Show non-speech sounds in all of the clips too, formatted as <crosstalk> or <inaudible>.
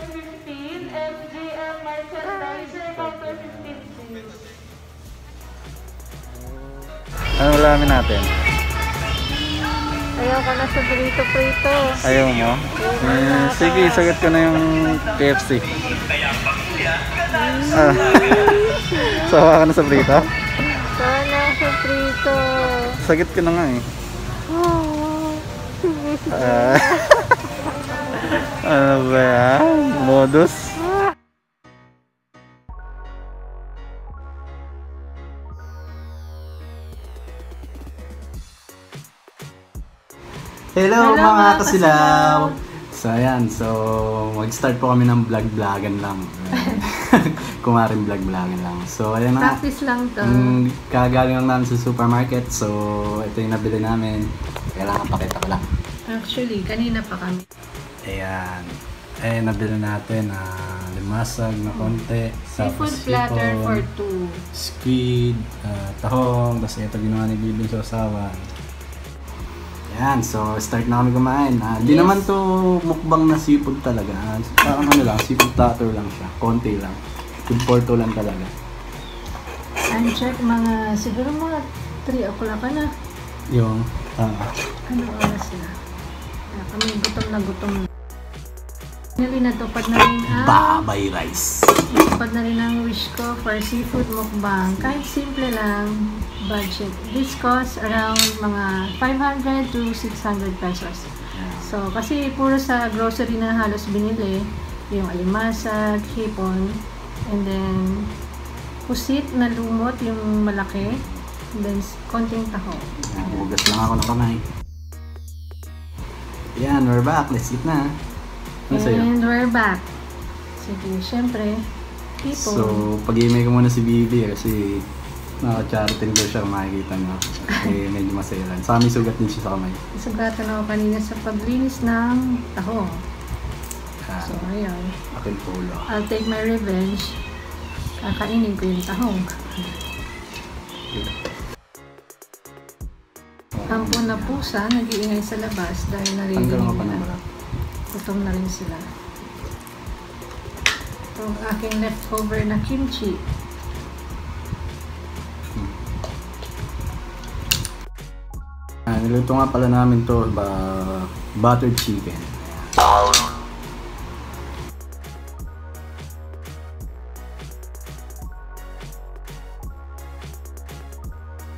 15, FGM Merchandiser, counter 15 please. Ano ulamin natin? Ayaw ka na sa prito-prito. Ayaw mo? Eh, sige, sagot ko na yung KFC. Ah. <laughs> Sawa ka na sa prito? Sana sa prito. Sagot ko na nga eh. Oh. Ah. <laughs> ano ba yan? Modus? Hello, Hello, mga kasilaw! So ayan, so mag-start po kami ng vlog-vlogan lang. <laughs> Kumarin vlog-vlogan lang. So ayan na. Practice lang to. Mm, kagaling lang namin sa supermarket. So ito yung nabili namin. Kailangan pakita ko lang. Actually, kanina pa kami. Ayan. Eh, nabili natin ah, limasag na konti. Seafood tapos platter hipon, for two. Squid, ah, tahong, tapos ito ginawa ni Bibin sa usawan. Yan, so start na kami kumain. Di Yes. naman to mukbang na seafood talaga. Ah, Parang ano lang, seafood platter lang siya. Konti lang. Food for two lang talaga. And check mga, siguro mga 3 o'clock na. Yung, ah, Ano oras na? Kami gutom na gutom na. Finally, natupad na rin ang, babay rice. natupad na rin ang wish ko for seafood mukbang. Kahit simple lang, budget. This costs around mga 500 to 600 pesos. So, kasi puro sa grocery na halos binili, yung alimasag, hipon, and then pusit na lumot, yung malaki, and then konting taho. Hugas lang ako ng kamay. Yan, we're back. Let's eat na. Ano sa'yo? We're back. Sige, syempre, hipon. So, pag-email ko muna si Bibi kasi naka-charting daw siya makikita niyo. Eh, <laughs> medyo masaya lang. Sa amin sugat din siya sa kamay. Sugatan ako kanina sa paglinis ng taho. Ah, So, ayun. akin pulo. I'll take my revenge. Kakainin ko yung tahong. Tampo na pusa, nag-iingay sa labas dahil Tanggal naririnig mo pa ng nila. balat. Gutom na rin sila. Ito ang aking leftover na kimchi. Ah, niluto nga pala namin to ba buttered chicken.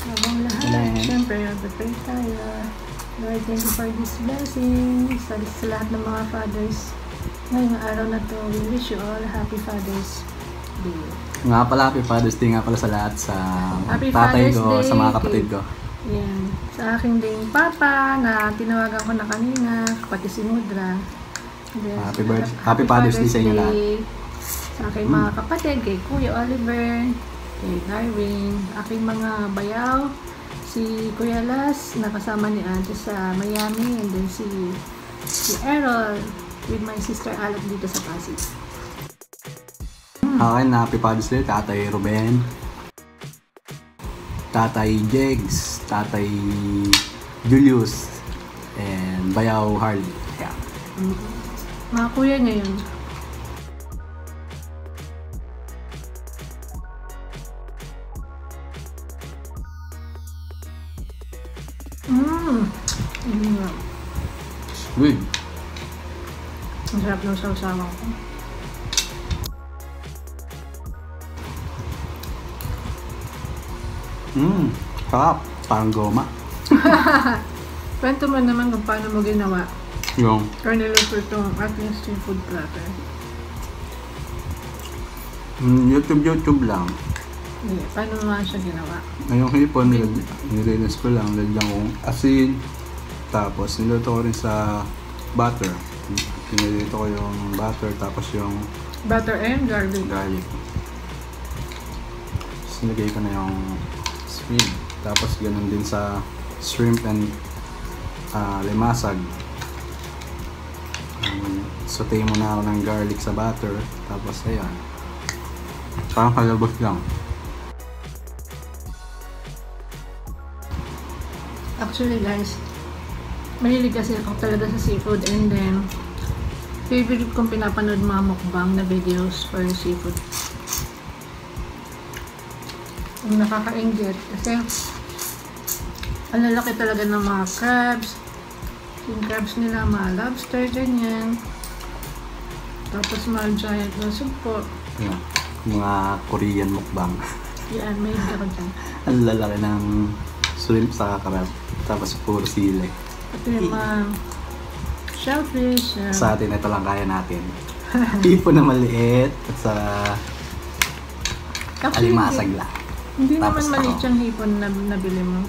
Habang lahat, syempre, mag-pray tayo. Lord, thank you for this blessing. Sa lahat ng mga fathers. Ngayong araw na to, we wish you all happy Father's Day. Nga pala, Happy Father's Day nga pala sa lahat sa Happy tatay Father's ko, Day. sa mga kapatid ko. Yan. Sa aking ding papa na tinawagan ko na kanina, pati si Mudra. Then, Happy birth- Happy Father's Day sa inyo lahat. Sa aking mga kapatid, kay Kuya Oliver, kay Darwin, aking mga bayaw, si Kuya Las, nakasama ni Ate sa Miami, and then si si Errol with my sister Alec dito sa Pasig. Akin na Happy Father's Day, Tatay Ruben. Tatay Jegs, Tatay Julius, and Bayaw Harley. Yeah. Mga kuya niya yun. Mmm! Mm. Good. Ang sarap ng sausawan ko. Mmm, sarap. Parang goma. <laughs> Kwento mo naman kung paano mo ginawa. Yung, Or niluto itong ating seafood platter. mm, YouTube, YouTube lang. Hindi, paano mo nga siya ginawa? Ay, Yung hipon, nilinis ko lang. Nilagyan ko asin. Tapos, niluto ko rin sa butter. Pinilito ko yung butter, tapos yung Butter and garlic. garlic. Tapos, nilagay ko na yung squid. Tapos, ganun din sa shrimp and ah, limasag. Um, saute muna ako ng garlic sa butter. Tapos, ayan. Parang kalabos lang. Actually guys, mahilig kasi ako talaga sa seafood and then favorite kong pinapanood mga mukbang na videos for seafood. Ang nakaka-inggit kasi ang lalaki talaga ng mga crabs. Yung crabs nila, mga lobster, ganyan. Tapos mga giant na sugpo. Yan. Mga Korean mukbang. <laughs> Yan, may ako dyan. Ang lalaki ng shrimp sa crab. Tapos puro sili. Ito yung mga shellfish. uh, Sa atin, ito lang kaya natin. <laughs> Tipo na maliit at sa actually, alimasag lang. hindi naman Tapos maliit ako. yung hipon na nabili mo.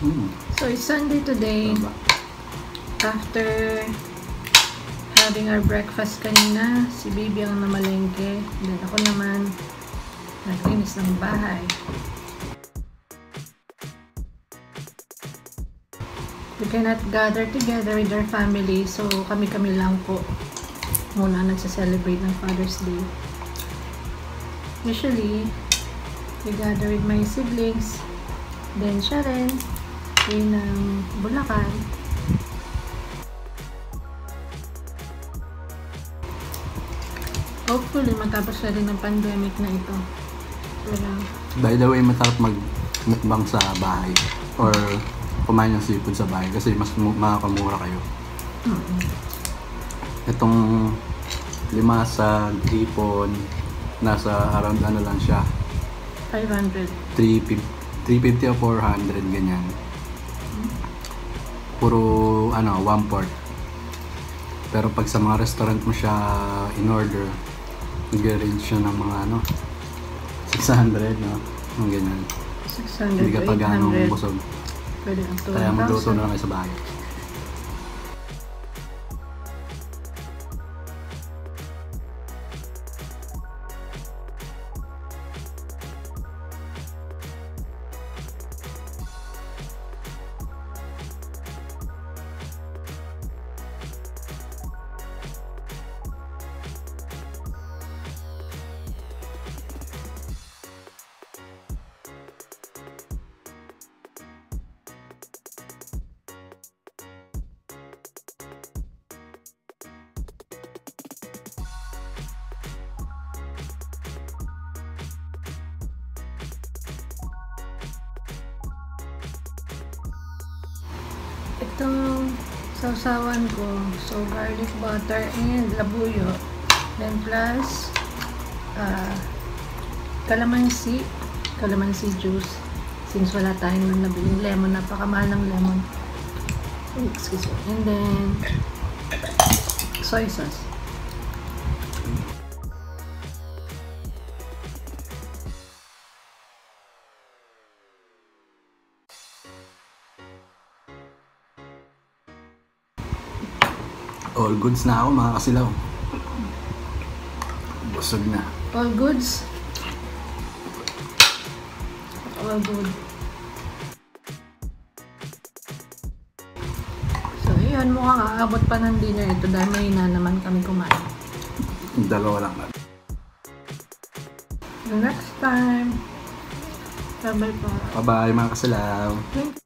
So, it's Sunday today. After having our breakfast kanina, si Baby ang namalengke. Then ako naman, naglinis ng bahay. We cannot gather together with our family, so kami-kami lang po muna nagsa-celebrate ng Father's Day. Usually, we gather with my siblings, then siya yun ng Bulacan. Hopefully, matapos na rin ang pandemic na ito. Pero, By the way, masarap mag-mukbang sa bahay. Or kumain ng seafood sa bahay kasi mas mu- makakamura kayo. mm, Itong limasag, hipon, nasa around ano lang siya, 500. 350, 350 o 400 ganyan. Puro ano, one port. Pero pag sa mga restaurant mo siya in order, nag-range siya ng mga ano, 600, no? Mga ganyan. 600 Hindi ka pa ganong 800. busog. Pwede up to Kaya magluto 1,000. na lang sa bahay. Itong sausawan ko, so garlic butter and labuyo. Then plus, uh, kalamansi, kalamansi juice. Since wala tayong nabiling lemon, napakamahal ng lemon. Excuse me. And then, soy sauce. All goods na ako mga kasilaw. Busog na. All goods. All good. So, yun. Mukhang aabot pa ng dinner ito dahil may na naman kami kumain. Dalawa lang. The next time. Sabay pa. Bye-bye mga kasilaw. Thank